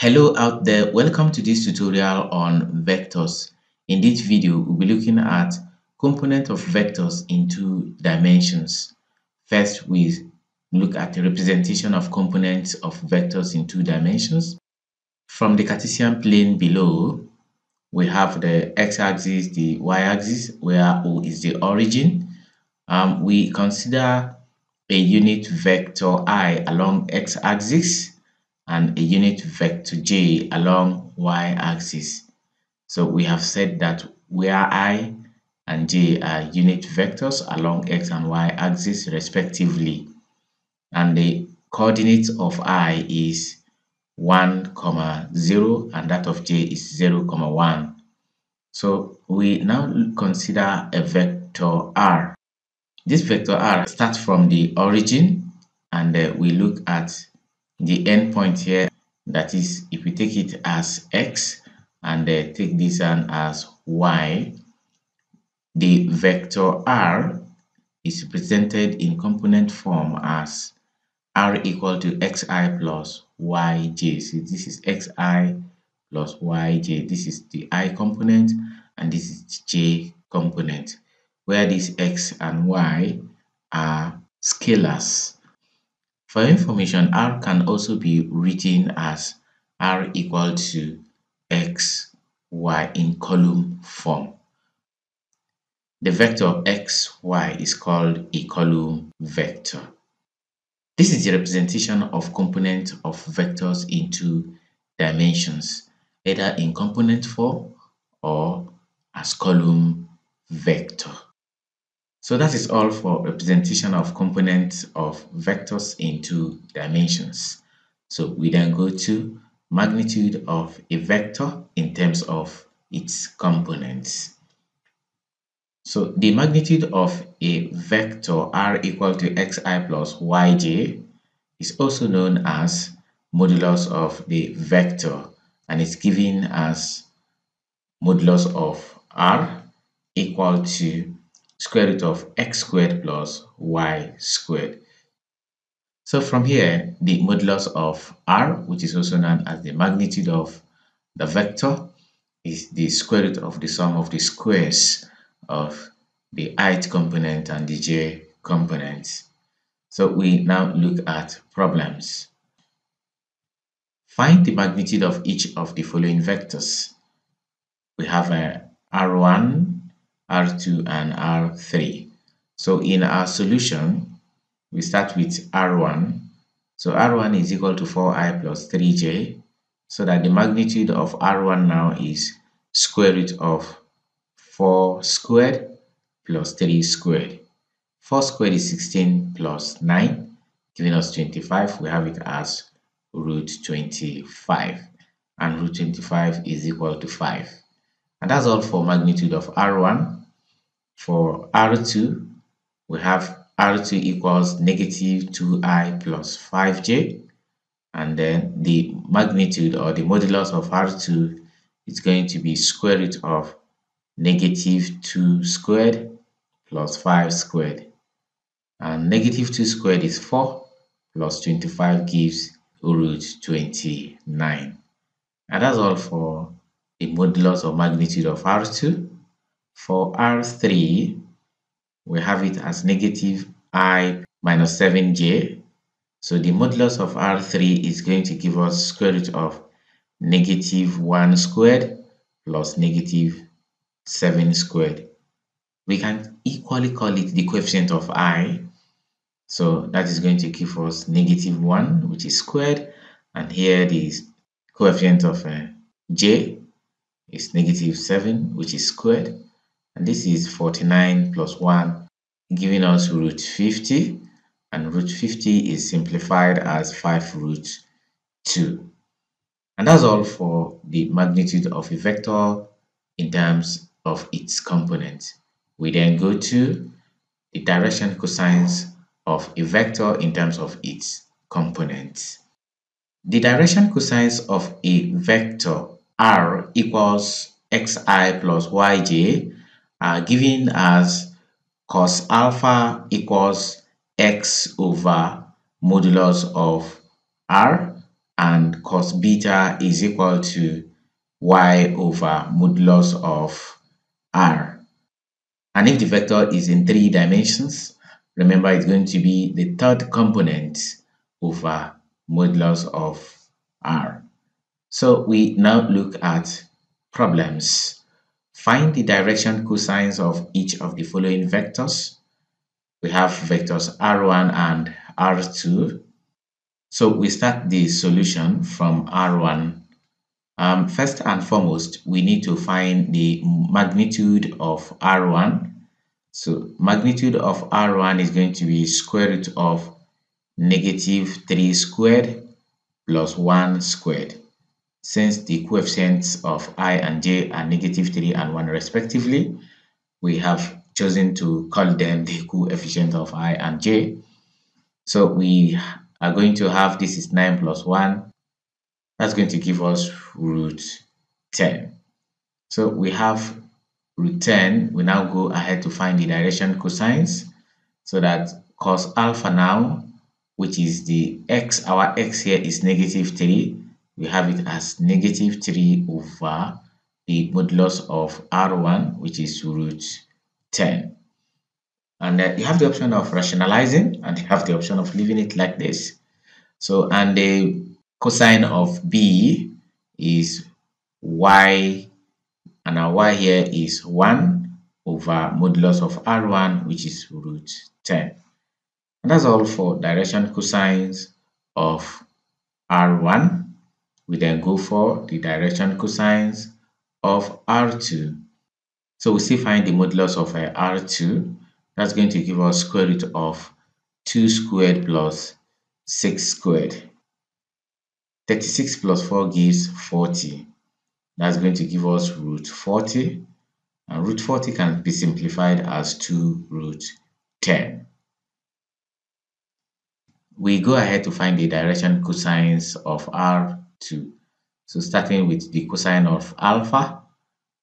Hello out there, welcome to this tutorial on vectors. In this video, we'll be looking at component of vectors in two dimensions. First, we look at the representation of components of vectors in two dimensions. From the Cartesian plane below, we have the x-axis, the y-axis, where O is the origin. Um, we consider a unit vector i along x-axis and a unit vector j along y-axis. So we have said that where i and j are unit vectors along x and y axis respectively. And the coordinates of i is 1 comma 0 and that of j is 0 comma 1 so we now consider a vector r. This vector r starts from the origin and uh, we look at the endpoint here that is if we take it as x and uh, take this one as y the vector r is represented in component form as r equal to xi plus yj so this is xi plus yj this is the i component and this is the j component where these x and y are scalars. For information, r can also be written as r equal to x, y in column form. The vector x, y is called a column vector. This is the representation of components of vectors in two dimensions, either in component form or as column vector. So that is all for representation of components of vectors in two dimensions. So we then go to magnitude of a vector in terms of its components. So the magnitude of a vector r equal to xi plus yj is also known as modulus of the vector and it's given as modulus of r equal to square root of x squared plus y squared. So from here, the modulus of r, which is also known as the magnitude of the vector, is the square root of the sum of the squares of the ith component and the j component. So we now look at problems. Find the magnitude of each of the following vectors. We have a r1, R2 and R3. So in our solution, we start with R1. So R1 is equal to 4i plus 3j. So that the magnitude of R1 now is square root of 4 squared plus 3 squared. 4 squared is 16 plus 9, giving us 25. We have it as root 25. And root 25 is equal to 5. And that's all for magnitude of R1. For R2, we have R2 equals negative 2i plus 5j. And then the magnitude or the modulus of R2 is going to be square root of negative 2 squared plus 5 squared. And negative 2 squared is 4 plus 25 gives root 29. And that's all for the modulus or magnitude of R2. For R3, we have it as negative i minus 7j. So the modulus of R3 is going to give us square root of negative 1 squared plus negative 7 squared. We can equally call it the coefficient of i. So that is going to give us negative 1, which is squared. And here the coefficient of uh, j is negative 7, which is squared and this is 49 plus 1 giving us root 50 and root 50 is simplified as 5 root 2 and that's all for the magnitude of a vector in terms of its components we then go to the direction cosines of a vector in terms of its components the direction cosines of a vector r equals xi plus yj are given as cos alpha equals x over modulus of r and cos beta is equal to y over modulus of r. And if the vector is in three dimensions, remember it's going to be the third component over modulus of r. So we now look at problems. Find the direction cosines of each of the following vectors. We have vectors r1 and r2. So we start the solution from r1. Um, first and foremost, we need to find the magnitude of r1. So magnitude of r1 is going to be square root of negative 3 squared plus 1 squared since the coefficients of i and j are negative 3 and 1 respectively, we have chosen to call them the coefficients of i and j. So we are going to have this is 9 plus 1. That's going to give us root 10. So we have root 10. We now go ahead to find the direction cosines so that cos alpha now, which is the x, our x here is negative 3 we have it as negative 3 over the modulus of r1 which is root 10 and uh, you have the option of rationalizing and you have the option of leaving it like this. So and the cosine of b is y and our y here is 1 over modulus of r1 which is root 10 and that's all for direction cosines of r1 we then go for the direction cosines of R2. So we still find the modulus of uh, R2. That's going to give us square root of 2 squared plus 6 squared. 36 plus 4 gives 40. That's going to give us root 40. And root 40 can be simplified as 2 root 10. We go ahead to find the direction cosines of R 2. So starting with the cosine of alpha,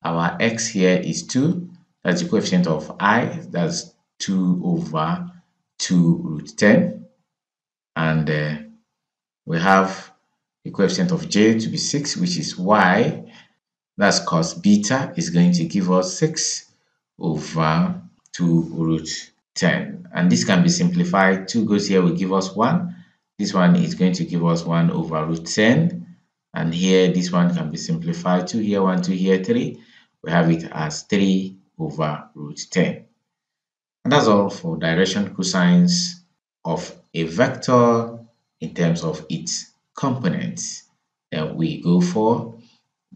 our x here is 2. That's the coefficient of i, that's 2 over 2 root 10. And uh, we have the coefficient of j to be 6, which is y. That's cos beta is going to give us 6 over 2 root 10. And this can be simplified. 2 goes here will give us 1. This one is going to give us 1 over root 10 and here this one can be simplified 2 here 1 2 here 3 we have it as 3 over root 10 and that's all for direction cosines of a vector in terms of its components. Then we go for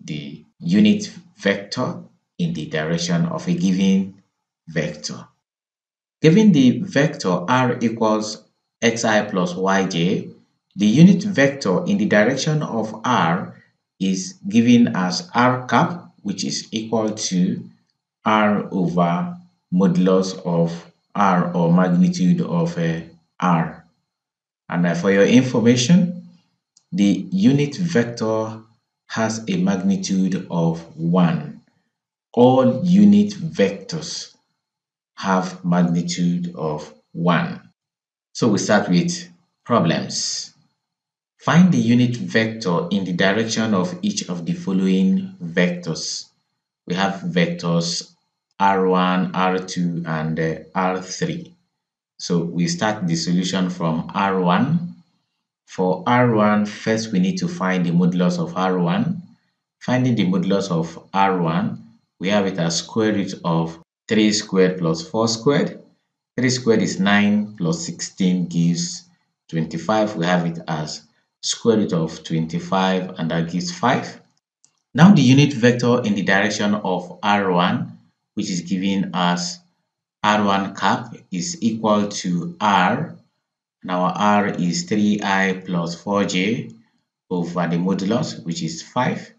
the unit vector in the direction of a given vector. Given the vector r equals xi plus yj the unit vector in the direction of r is given as r cap, which is equal to r over modulus of r or magnitude of uh, r. And uh, for your information, the unit vector has a magnitude of 1. All unit vectors have magnitude of 1. So we start with problems. Find the unit vector in the direction of each of the following vectors. We have vectors r1, r2, and uh, r3. So we start the solution from r1. For r1, first we need to find the modulus of r1. Finding the modulus of r1, we have it as square root of 3 squared plus 4 squared. 3 squared is 9 plus 16 gives 25. We have it as square root of 25 and that gives 5. Now the unit vector in the direction of R1 which is given as R1 cap is equal to R our R is 3i plus 4j over the modulus which is 5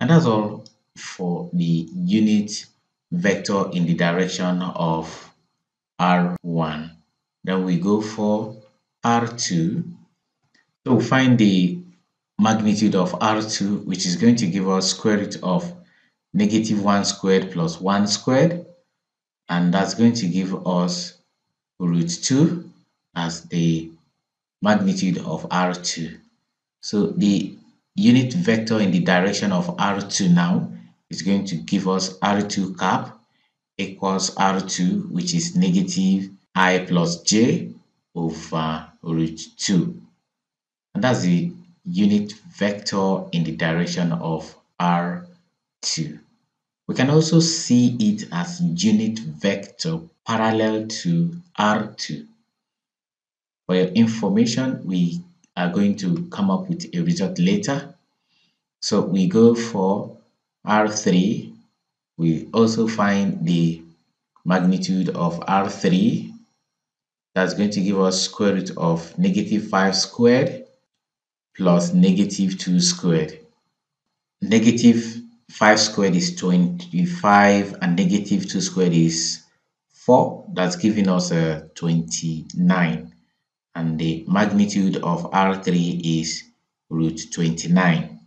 and that's all for the unit vector in the direction of R1. Then we go for R2 so we'll find the magnitude of R2, which is going to give us square root of negative 1 squared plus 1 squared. And that's going to give us root 2 as the magnitude of R2. So the unit vector in the direction of R2 now is going to give us R2 cap equals R2, which is negative I plus J over root 2. And that's the unit vector in the direction of R2. We can also see it as unit vector parallel to R2. For your information, we are going to come up with a result later. So we go for R3. We also find the magnitude of R3. That's going to give us square root of negative 5 squared plus negative 2 squared. Negative 5 squared is 25 and negative 2 squared is 4. That's giving us a 29 and the magnitude of R3 is root 29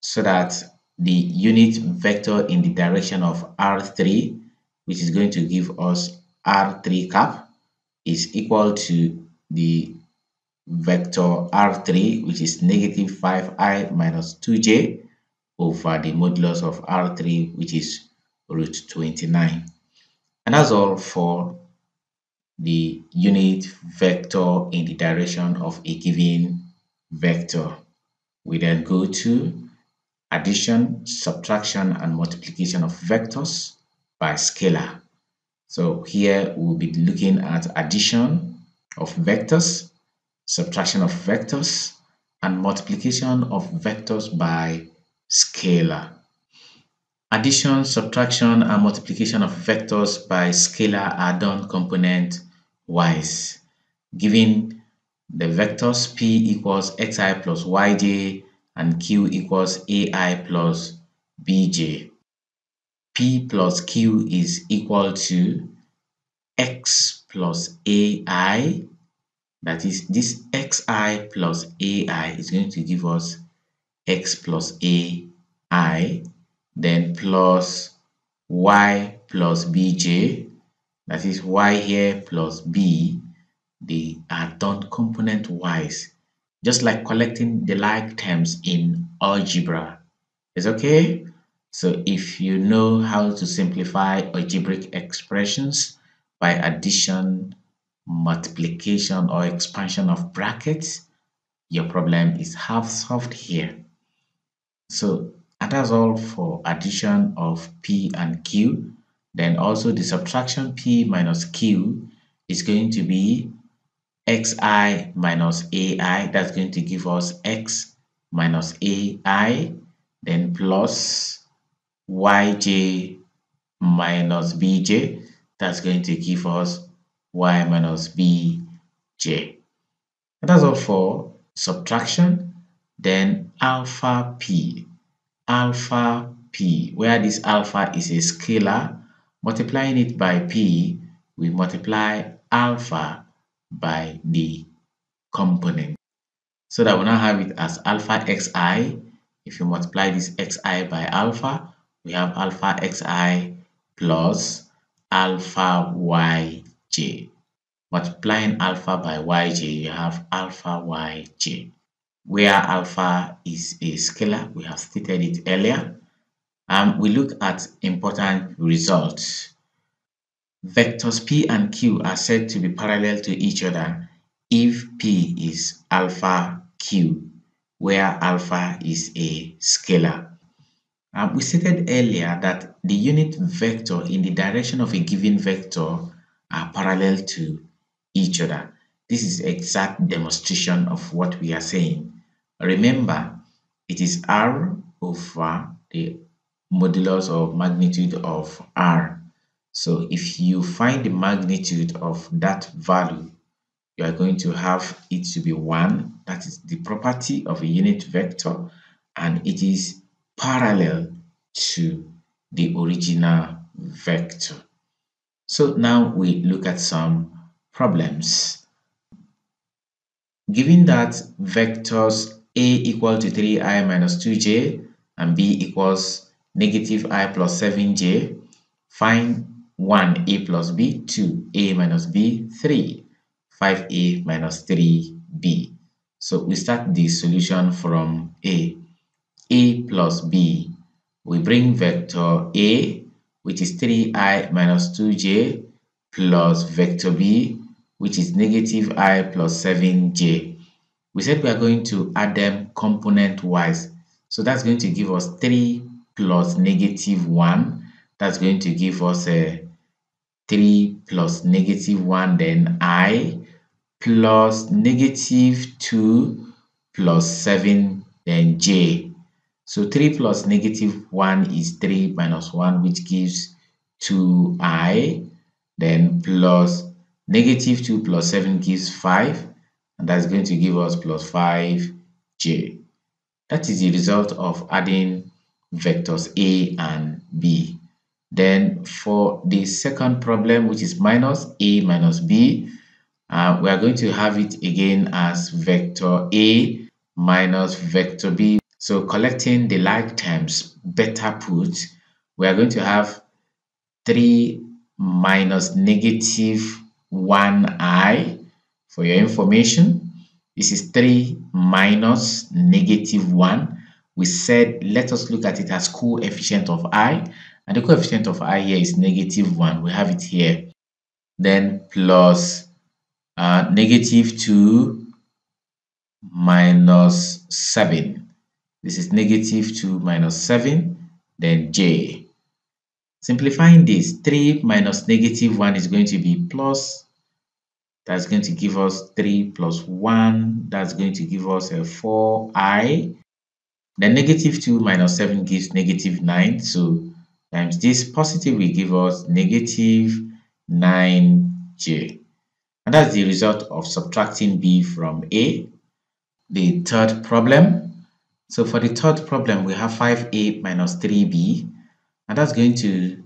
so that the unit vector in the direction of R3 which is going to give us R3 cap is equal to the vector R3 which is negative 5i minus 2j over the modulus of R3 which is root 29 and that's all for the unit vector in the direction of a given vector. We then go to addition, subtraction, and multiplication of vectors by scalar. So here we'll be looking at addition of vectors, subtraction of vectors, and multiplication of vectors by scalar. Addition, subtraction, and multiplication of vectors by scalar are done component wise, giving the vectors p equals xi plus yj and q equals ai plus bj. p plus q is equal to x plus ai that is this xi plus ai is going to give us x plus ai then plus y plus bj that is y here plus b they are done component wise just like collecting the like terms in algebra. Is okay? So if you know how to simplify algebraic expressions by addition multiplication or expansion of brackets your problem is half solved here so and that's all for addition of p and q then also the subtraction p minus q is going to be xi minus ai. That's going to give us x minus ai. Then plus yj minus bj. That's going to give us y minus bj. And that's all for subtraction. Then alpha p. Alpha p, where this alpha is a scalar Multiplying it by p, we multiply alpha by the component. So that we now have it as alpha xi. If you multiply this xi by alpha, we have alpha xi plus alpha yj. Multiplying alpha by yj, you have alpha yj. Where alpha is a scalar, we have stated it earlier. Um, we look at important results. Vectors P and Q are said to be parallel to each other if P is alpha Q, where alpha is a scalar. Um, we stated earlier that the unit vector in the direction of a given vector are parallel to each other. This is exact demonstration of what we are saying. Remember, it is R over the modulus of magnitude of r. So if you find the magnitude of that value, you are going to have it to be 1. That is the property of a unit vector and it is parallel to the original vector. So now we look at some problems. Given that vectors a equal to 3i minus 2j and b equals negative i plus 7j, find 1 a plus b, 2 a minus b, 3 5a minus 3b. So we start the solution from A. A plus B. We bring vector A, which is 3i minus 2j, plus vector B, which is negative i plus 7j. We said we are going to add them component-wise. So that's going to give us 3 plus negative 1. That's going to give us a 3 plus negative 1, then i plus negative 2 plus 7 then j. So 3 plus negative 1 is 3 minus 1 which gives 2i then plus negative 2 plus 7 gives 5 and that's going to give us plus 5j. That is the result of adding vectors a and b. Then for the second problem which is minus a minus b uh, we are going to have it again as vector A minus vector B. So collecting the like terms, better put, we are going to have 3 minus negative 1i for your information. This is 3 minus negative 1. We said let us look at it as coefficient of i and the coefficient of i here is negative 1. We have it here. Then plus uh, negative 2 minus 7. This is negative 2 minus 7, then j. Simplifying this, 3 minus negative 1 is going to be plus. That's going to give us 3 plus 1. That's going to give us a 4i. Then negative 2 minus 7 gives negative 9. So times this positive will give us negative 9j. And that's the result of subtracting b from a. The third problem. So for the third problem, we have 5a minus 3b. And that's going to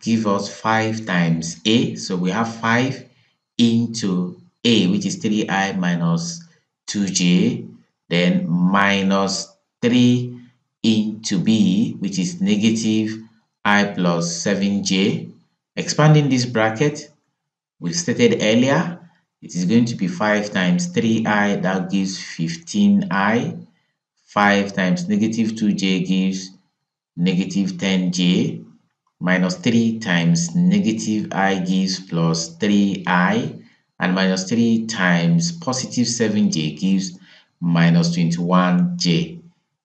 give us 5 times a. So we have 5 into a, which is 3i minus 2j. Then minus 3 into b, which is negative i plus 7j. Expanding this bracket, we stated earlier, it is going to be 5 times 3i, that gives 15i. 5 times negative 2j gives negative 10j. Minus 3 times negative i gives plus 3i. And minus 3 times positive 7j gives minus 21j.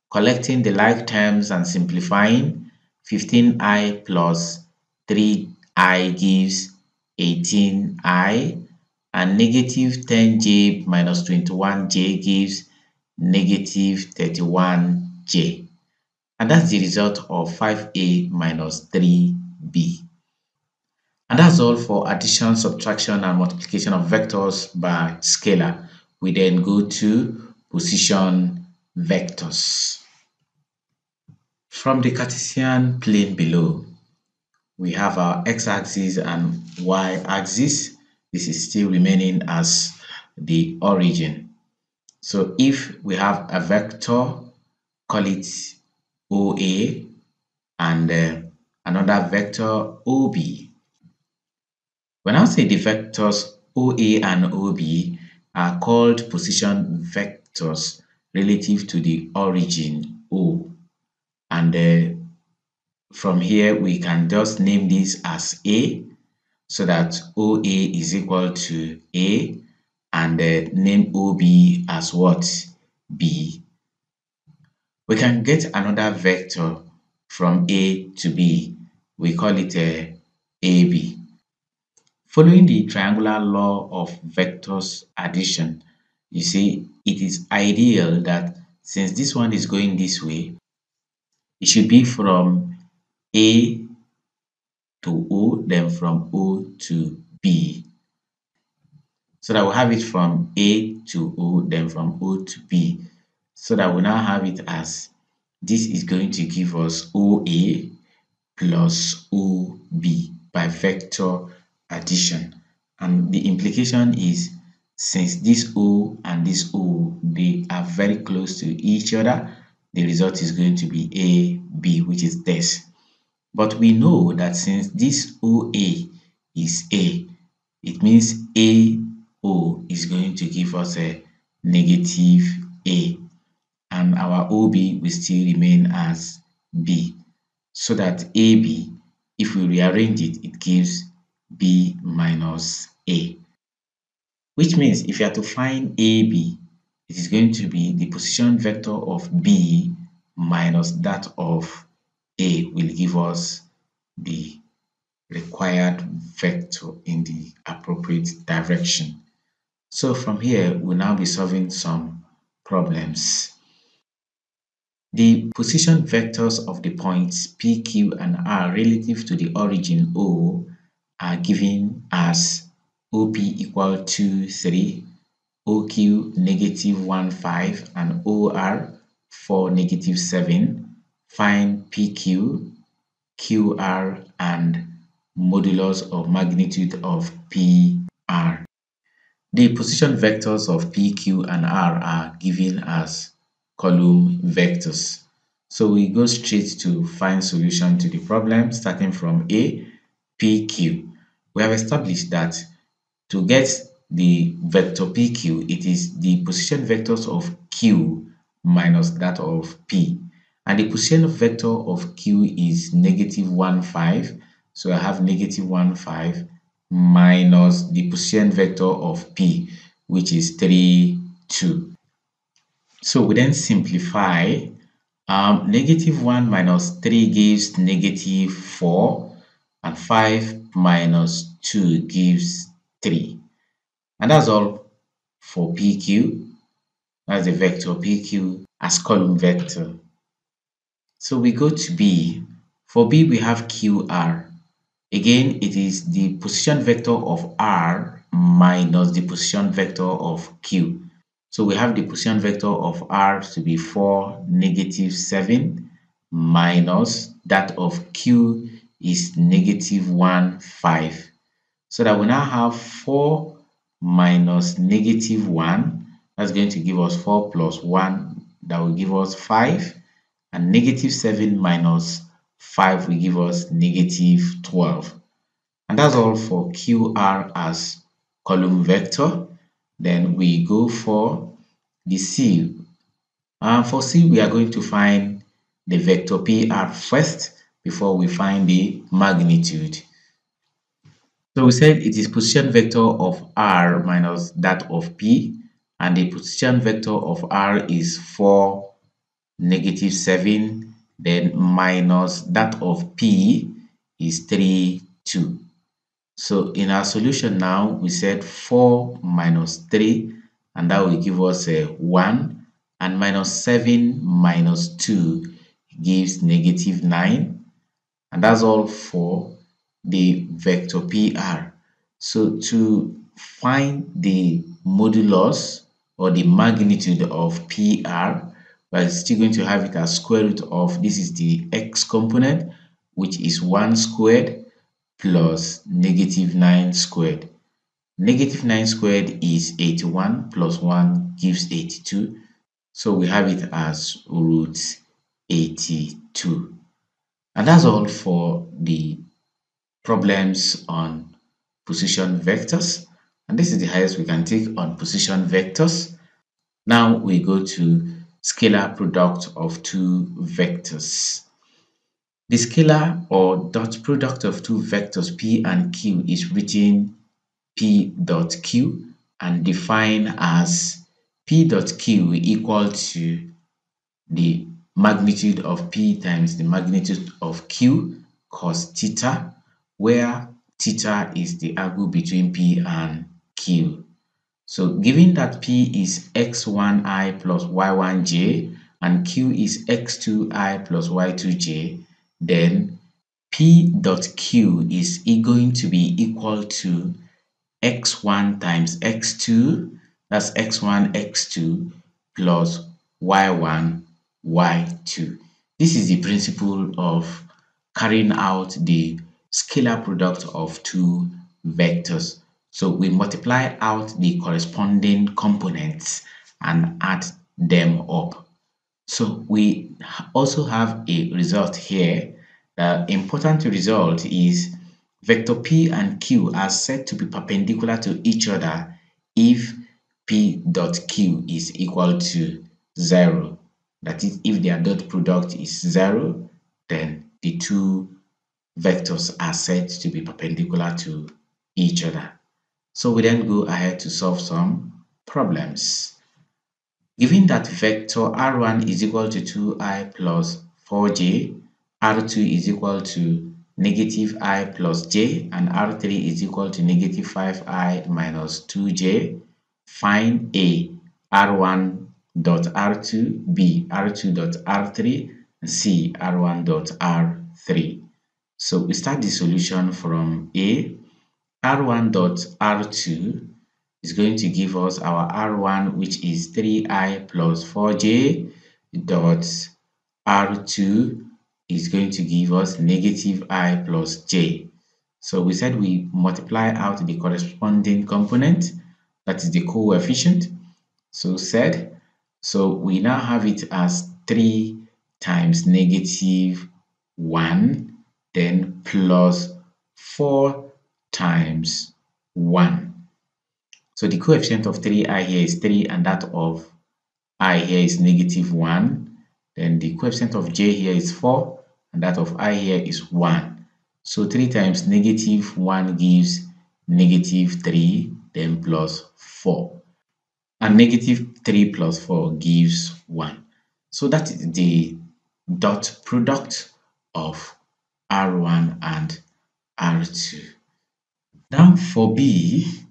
Collecting the like terms and simplifying, 15i plus 3i gives 18i and negative 10j minus 21j gives negative 31j. And that's the result of 5a minus 3b. And that's all for addition, subtraction, and multiplication of vectors by scalar. We then go to position vectors. From the Cartesian plane below, we have our x-axis and y-axis. This is still remaining as the origin. So if we have a vector, call it OA and uh, another vector OB. When I say the vectors OA and OB are called position vectors relative to the origin O. And uh, from here, we can just name this as A so that OA is equal to A and uh, name OB as what? B. We can get another vector from A to B. We call it uh, AB. Following the triangular law of vectors addition, you see, it is ideal that since this one is going this way, it should be from a to O, then from O to B. So that we have it from A to O, then from O to B. So that we now have it as this is going to give us OA plus OB by vector addition. And the implication is since this O and this O, they are very close to each other, the result is going to be AB, which is this. But we know that since this OA is A, it means AO is going to give us a negative A. And our OB will still remain as B. So that AB if we rearrange it it gives B minus A. Which means if you are to find AB it is going to be the position vector of B minus that of A will give us the required vector in the appropriate direction. So from here, we'll now be solving some problems. The position vectors of the points P, Q, and R relative to the origin O are given as OP equal to 3, OQ negative 1, 5, and OR 4, negative 7. Find PQ, QR, and modulus or magnitude of PR. The position vectors of P, Q, and R are given as column vectors. So we go straight to find solution to the problem starting from A, PQ. We have established that to get the vector PQ, it is the position vectors of Q minus that of P. And the position vector of Q is negative 1, 5 so I have negative 1, 5 minus the position vector of P, which is 3, 2. So we then simplify. Um, negative 1 minus 3 gives negative 4, and 5 minus 2 gives 3. And that's all for PQ. That's the vector PQ as column vector. So we go to B. For B, we have QR. Again, it is the position vector of R minus the position vector of Q. So we have the position vector of R to be 4, negative 7 minus that of Q is negative 1, 5. So that we now have 4 minus negative 1. That's going to give us 4 plus 1. That will give us 5. And negative 7 minus 5 will give us negative 12. And that's all for QR as column vector. Then we go for the C. Uh, for C, we are going to find the vector PR first before we find the magnitude. So we said it is position vector of R minus that of P and the position vector of R is 4, negative 7 then minus that of P is 3, 2. So in our solution now, we said 4 minus 3, and that will give us a 1, and minus 7 minus 2 gives negative 9, and that's all for the vector PR. So to find the modulus or the magnitude of PR, we're still going to have it as square root of this is the x component which is 1 squared plus negative 9 squared. Negative 9 squared is 81 plus 1 gives 82. So we have it as root 82. And that's all for the problems on position vectors. And this is the highest we can take on position vectors. Now we go to scalar product of two vectors. The scalar or dot product of two vectors p and q is written p dot q and defined as p dot q equal to the magnitude of p times the magnitude of q cos theta where theta is the angle between p and q. So given that P is x1i plus y1j and Q is x2i plus y2j, then P dot Q is going to be equal to x1 times x2, that's x1, x2 plus y1, y2. This is the principle of carrying out the scalar product of two vectors. So we multiply out the corresponding components and add them up. So we also have a result here. The important result is vector P and Q are said to be perpendicular to each other if P dot Q is equal to 0. That is, if their dot product is 0, then the two vectors are said to be perpendicular to each other. So we then go ahead to solve some problems. Given that vector r1 is equal to 2i plus 4j, r2 is equal to negative i plus j, and r3 is equal to negative 5i minus 2j, find a r1 dot r2, b r2 dot r3, and c r1 dot r3. So we start the solution from a r1 dot r2 is going to give us our R1 which is 3i plus 4j dot R2 is going to give us negative i plus j. So we said we multiply out the corresponding component, that is the coefficient. So said, so we now have it as 3 times negative 1, then plus 4 times 1. So the coefficient of 3i here is 3 and that of i here is negative 1. Then the coefficient of j here is 4 and that of i here is 1. So 3 times negative 1 gives negative 3 then plus 4. And negative 3 plus 4 gives 1. So that is the dot product of R1 and R2. Now for B,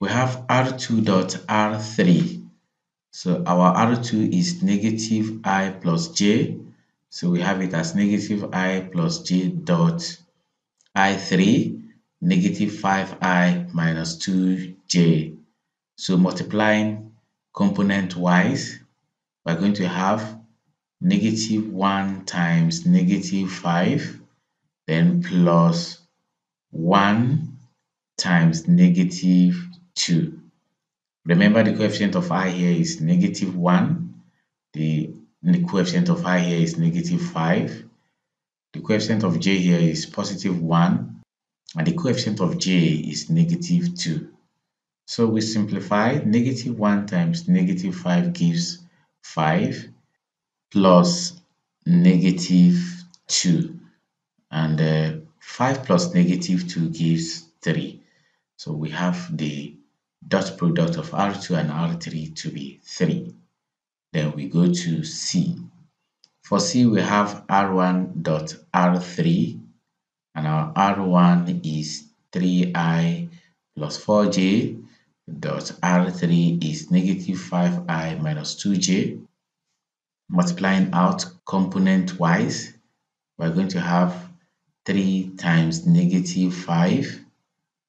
we have R2 dot R3. So our R2 is negative I plus J. So we have it as negative I plus J dot I3 negative 5I minus 2J. So multiplying component wise, we're going to have negative 1 times negative 5, then plus 1 times negative 2. Remember the coefficient of i here is negative 1. The, the coefficient of i here is negative 5. The coefficient of j here is positive 1. And the coefficient of j is negative 2. So we simplify negative 1 times negative 5 gives 5 plus negative 2 and uh, 5 plus negative 2 gives 3. So we have the dot product of R2 and R3 to be 3. Then we go to C. For C, we have R1 dot R3, and our R1 is 3i plus 4j dot R3 is negative 5i minus 2j. Multiplying out component wise, we're going to have 3 times negative 5,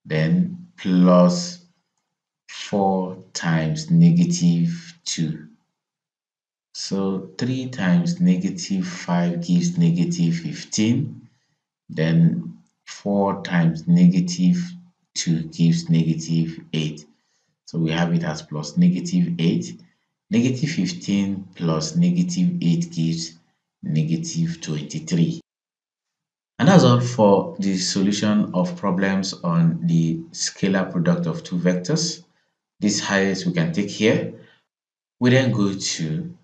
then plus 4 times negative 2. So 3 times negative 5 gives negative 15. Then 4 times negative 2 gives negative 8. So we have it as plus negative 8. Negative 15 plus negative 8 gives negative 23. And that's all for the solution of problems on the scalar product of two vectors this height we can take here. We then go to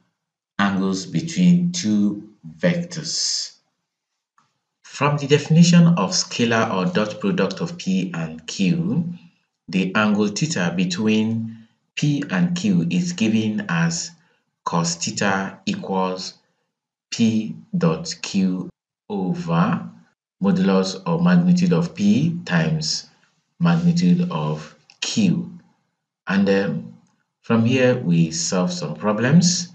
angles between two vectors. From the definition of scalar or dot product of P and Q, the angle theta between P and Q is given as cos theta equals P dot Q over modulus or magnitude of P times magnitude of Q. And um, from here, we solve some problems.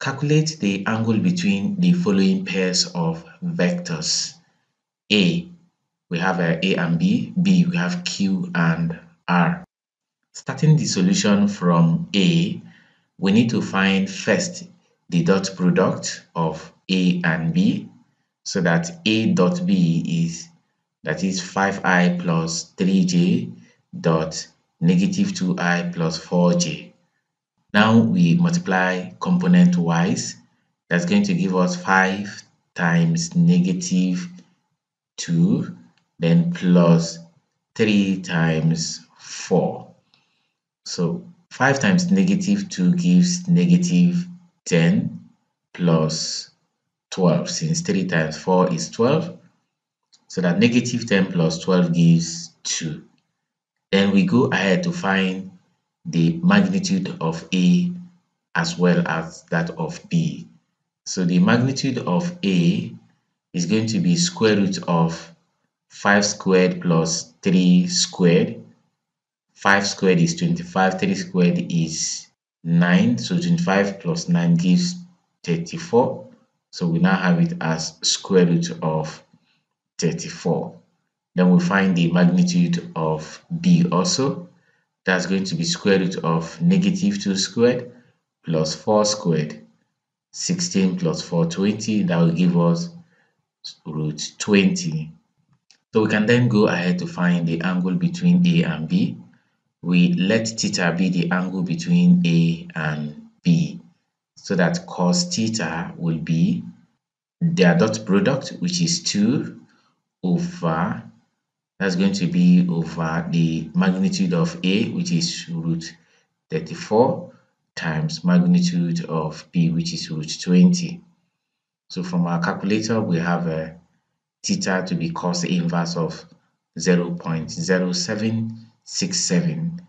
Calculate the angle between the following pairs of vectors. A, we have uh, A and B. B, we have Q and R. Starting the solution from A, we need to find first the dot product of A and B so that A dot B is that is 5i plus 3j dot negative 2i plus 4j. Now we multiply component wise. That's going to give us 5 times negative 2, then plus 3 times 4. So 5 times negative 2 gives negative 10 plus 12 since 3 times 4 is 12 so that negative 10 plus 12 gives 2 then we go ahead to find the magnitude of A as well as that of B. So the magnitude of A is going to be square root of 5 squared plus 3 squared. 5 squared is 25 3 squared is 9 so 25 plus 9 gives 34 so we now have it as square root of 34 then we find the magnitude of b also. That's going to be square root of negative 2 squared plus 4 squared. 16 plus 4 20 that will give us root 20 so we can then go ahead to find the angle between a and b. We let theta be the angle between A and B so that cos theta will be their dot product which is 2 over that's going to be over the magnitude of A which is root 34 times magnitude of B which is root 20. So from our calculator we have a theta to be cos inverse of 0 0.07 67.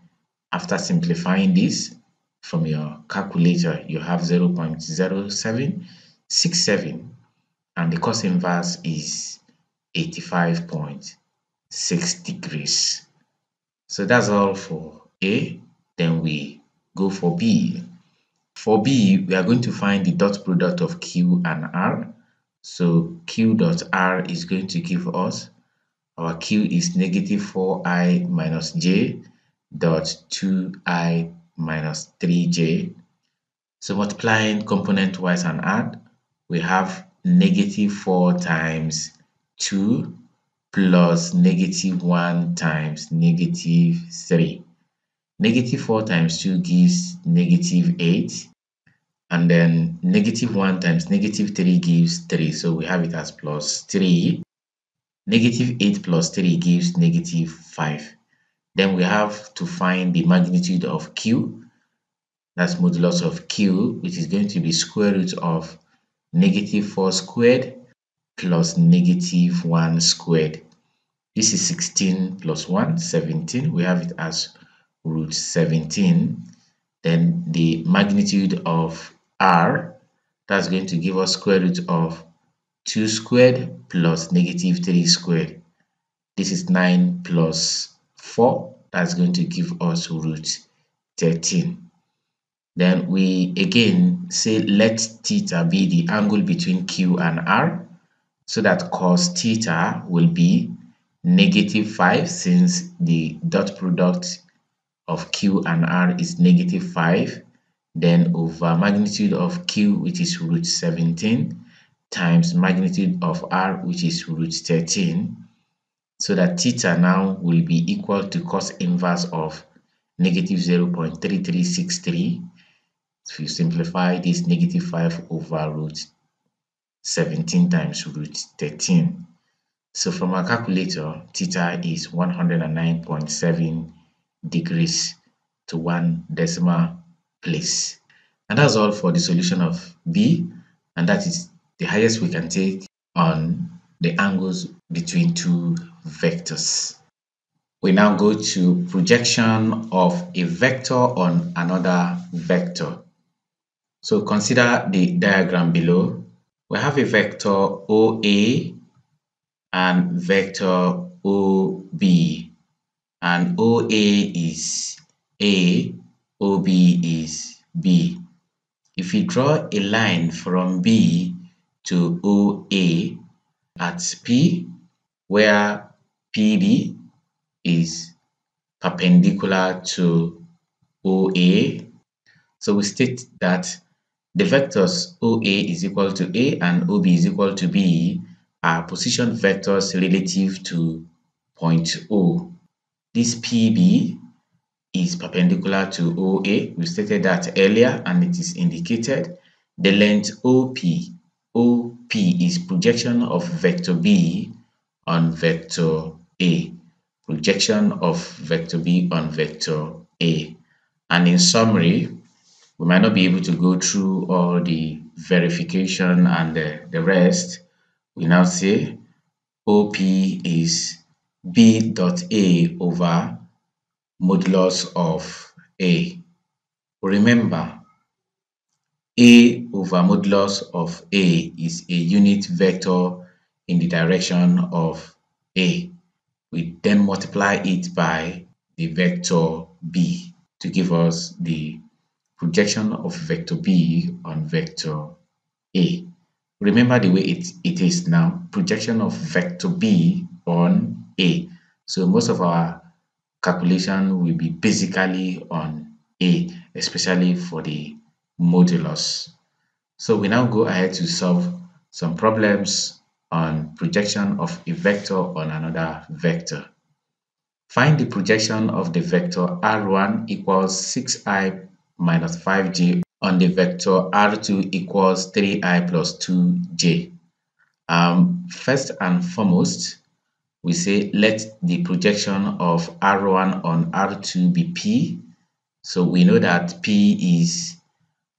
After simplifying this from your calculator, you have 0.0767 and the cos inverse is 85.6 degrees. So that's all for A. Then we go for B. For B, we are going to find the dot product of Q and R. So Q dot R is going to give us our q is negative 4i minus j dot 2i minus 3j. So multiplying component wise and add, we have negative 4 times 2 plus negative 1 times negative 3. Negative 4 times 2 gives negative 8 and then negative 1 times negative 3 gives 3 so we have it as plus 3 Negative 8 plus 3 gives negative 5. Then we have to find the magnitude of q. That's modulus of q, which is going to be square root of negative 4 squared plus negative 1 squared. This is 16 plus 1, 17. We have it as root 17. Then the magnitude of r, that's going to give us square root of 2 squared plus negative 3 squared. This is 9 plus 4. That's going to give us root 13. Then we again say let theta be the angle between Q and R so that cos theta will be negative 5 since the dot product of Q and R is negative 5 then over magnitude of Q which is root 17 times magnitude of r which is root 13 so that theta now will be equal to cos inverse of negative 0.3363 if you simplify this negative 5 over root 17 times root 13 so from our calculator theta is 109.7 degrees to one decimal place. And that's all for the solution of b and that is the highest we can take on the angles between two vectors. We now go to projection of a vector on another vector. So consider the diagram below. We have a vector OA and vector OB and OA is A, OB is B. If we draw a line from B to OA at P where PB is perpendicular to OA. So we state that the vectors OA is equal to A and OB is equal to B are position vectors relative to point O. This PB is perpendicular to OA. We stated that earlier and it is indicated. The length OP OP is projection of vector B on vector A. Projection of vector B on vector A. And in summary, We might not be able to go through all the verification and the, the rest. We now say OP is B dot A over modulus of A. Remember, A over modulus of A is a unit vector in the direction of A. We then multiply it by the vector B to give us the projection of vector B on vector A. Remember the way it, it is now, projection of vector B on A. So most of our calculation will be basically on A, especially for the modulus. So we now go ahead to solve some problems on projection of a vector on another vector. Find the projection of the vector r1 equals 6i minus 5j on the vector r2 equals 3i plus 2j. Um, first and foremost, we say let the projection of r1 on r2 be p. So we know that p is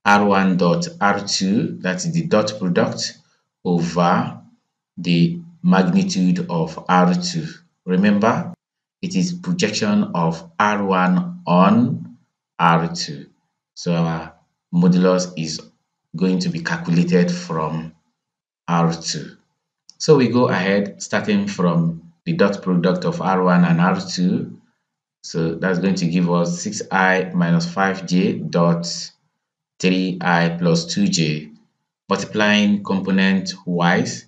r1 dot r2, that is the dot product, over the magnitude of r2. Remember, it is projection of r1 on r2. So our modulus is going to be calculated from R2. So we go ahead starting from the dot product of R1 and R2. So that's going to give us 6i minus 5j dot 3i plus 2j multiplying component wise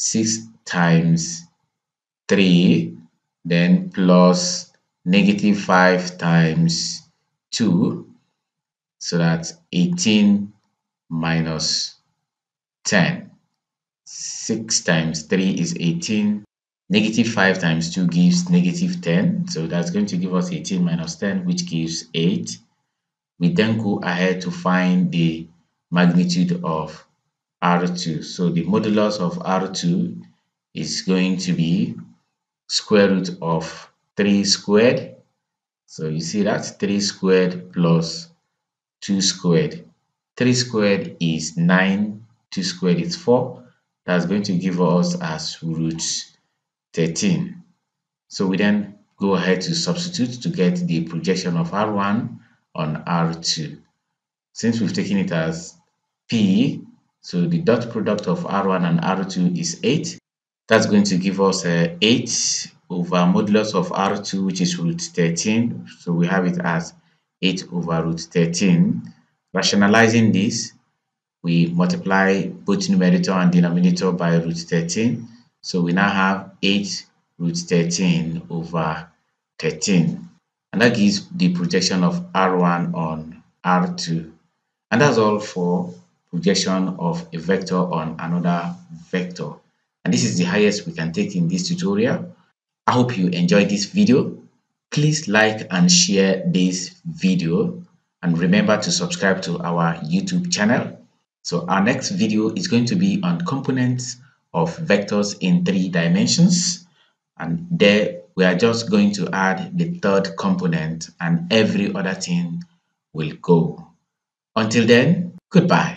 6 times 3 then plus negative 5 times 2 so that's 18 minus 10. 6 times 3 is 18. Negative 5 times 2 gives negative 10. So that's going to give us 18 minus 10, which gives 8. We then go ahead to find the magnitude of R2. So the modulus of R2 is going to be square root of 3 squared. So you see that 3 squared plus 2 squared. 3 squared is 9, 2 squared is 4. That's going to give us as root 13. So we then go ahead to substitute to get the projection of R1 on R2. Since we've taken it as P, so the dot product of R1 and R2 is 8. That's going to give us uh, 8 over modulus of R2, which is root 13. So we have it as 8 over root 13. Rationalizing this, we multiply both numerator and denominator by root 13. So we now have 8 root 13 over 13. And that gives the projection of R1 on R2. And that's all for projection of a vector on another vector. And this is the highest we can take in this tutorial. I hope you enjoyed this video. Please like and share this video and remember to subscribe to our YouTube channel. So our next video is going to be on components of vectors in three dimensions. And there we are just going to add the third component and every other thing will go. Until then, goodbye.